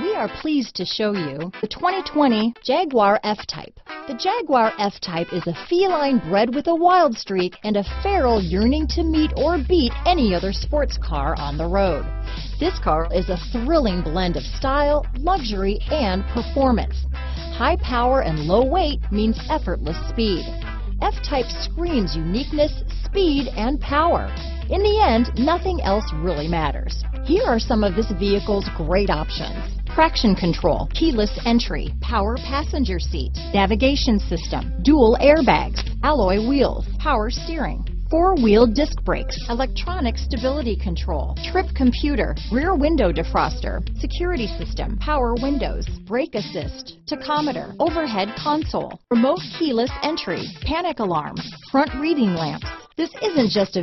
We are pleased to show you the 2020 Jaguar F-Type. The Jaguar F-Type is a feline bred with a wild streak and a feral yearning to meet or beat any other sports car on the road. This car is a thrilling blend of style, luxury, and performance. High power and low weight means effortless speed. F-Type screams uniqueness, speed, and power. In the end, nothing else really matters. Here are some of this vehicle's great options. Traction control, keyless entry, power passenger seat, navigation system, dual airbags, alloy wheels, power steering, four-wheel disc brakes, electronic stability control, trip computer, rear window defroster, security system, power windows, brake assist, tachometer, overhead console, remote keyless entry, panic alarm, front reading lamps. This isn't just a